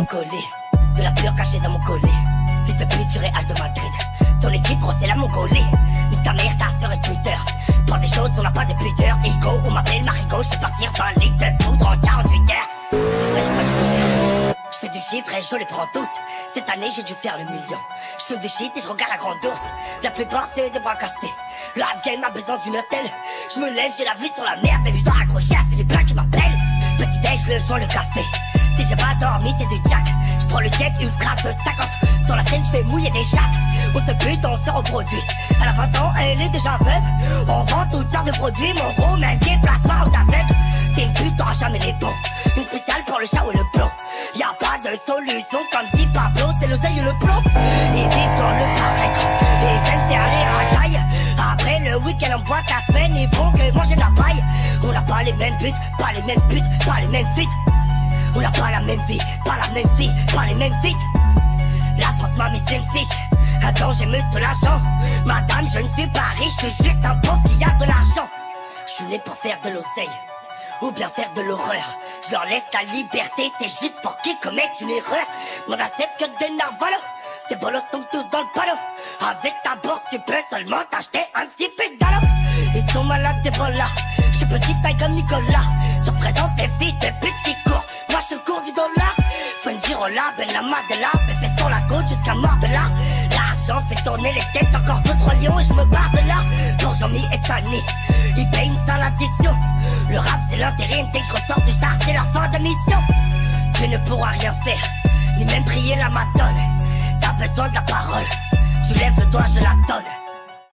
De la peur cachée dans mon collet. Fils de pute du Real de Madrid. Ton équipe, gros, c'est la Mongolie. Nique ta mère, ta soeur et Twitter. Pour des choses, on n'a pas de pudeur. Ego, on m'appelle Marigot, je peux partir 20 litres de poudre en 48 heures. C'est vrai, je prends du. Je fais du chiffre et je les prends tous. Cette année, j'ai dû faire le million. Je fume du shit et je regarde la grande ours. La plupart, c'est des bras cassés. Le rap game a besoin d'une hôtel. Je me lève, j'ai la vue sur la mer, baby, je dois accrocher à Philippe Blanc qui m'appelle. Petit déj, le joint, le café. Le jet ultra de 50. Sur la scène, je fais mouiller des chattes. On se bute, on se reproduit. À la 20 ans, elle est déjà veuve. On vend toutes sortes de produits, mon gros, même déplacement aux aveugles. T'es une pute, t'auras jamais les bons. Une spéciale pour le chat ou le plomb. Y a pas de solution, comme dit Pablo, c'est l'oseille et le plomb. Ils vivent dans le paraître. Ils aiment faire les racailles. Après le week-end, on boit la semaine, ils font que manger de la paille. On n'a pas les mêmes buts, pas les mêmes buts, pas les mêmes feats. On n'a pas la même vie, pas la même vie, pas les mêmes feats. La France m'a mis une fiche. Attends, j'ai mis de l'argent. Madame, je ne suis pas riche, je suis juste un pauvre qui a de l'argent. Je suis né pour faire de l'oseille. Ou bien faire de l'horreur. Je leur laisse la liberté, c'est juste pour qu'ils commettent une erreur. Mon accepte que des narvalos. Ces bolos tombent tous dans le panneau. Avec ta bourse, tu peux seulement t'acheter un petit pédalo. Ils sont malades des bolas. Je suis petite taille comme Nicolas. Fungirola, Bella Madela. Fait fait sur la côte jusqu'à Marbella. L'argent fait tourner les têtes. Encore deux, trois lions et je me barre de là. Jean-Mi et Sani. Ils payent une sale addition. Le rap, c'est l'intérim. Dès que je ressors du star, c'est leur fin de mission. Tu ne pourras rien faire. Ni même prier la madone. T'as besoin de la parole. Tu lèves le doigt, je la donne.